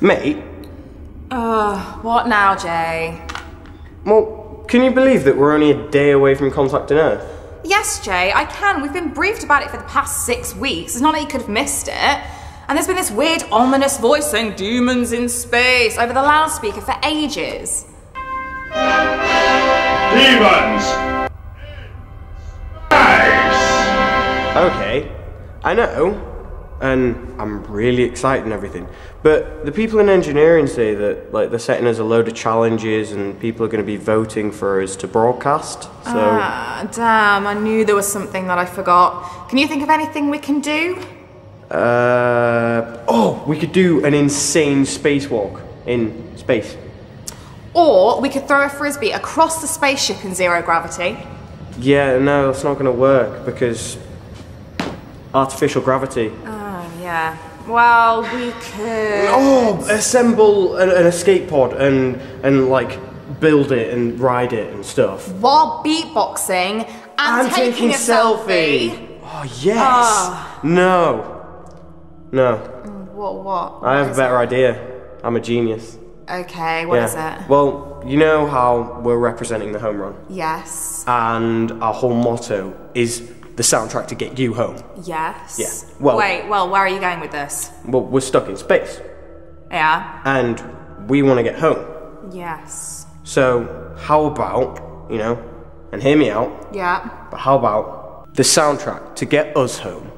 Mate, Ugh, what now, Jay? well, can you believe that we're only a day away from contacting Earth? Yes, Jay, I can. We've been briefed about it for the past six weeks. It's not like you could have missed it. And there's been this weird, ominous voice saying demons in space over the loudspeaker for ages. Demons! Nice! Okay, I know, and I'm really excited and everything. But the people in engineering say that like they're setting us a load of challenges and people are going to be voting for us to broadcast. So Ah, damn, I knew there was something that I forgot. Can you think of anything we can do? Uh, oh, we could do an insane spacewalk in space. Or we could throw a frisbee across the spaceship in zero gravity. Yeah, no, that's not going to work because artificial gravity. Oh, yeah. Well, we could. Oh, assemble an, an escape pod and and like build it and ride it and stuff. While beatboxing and, taking, a selfie. Oh yes. Ah. No. No. What? What? I have a better idea. I'm a genius. Okay, what is it? Well, you know how we're representing the home run, Yes. and our whole motto is the soundtrack to get you home. Yes. Yeah, well- Wait, well, where are you going with this? Well, we're stuck in space, Yeah. and we want to get home. Yes. So, how about, you know, and hear me out, Yeah. but how about the soundtrack to get us home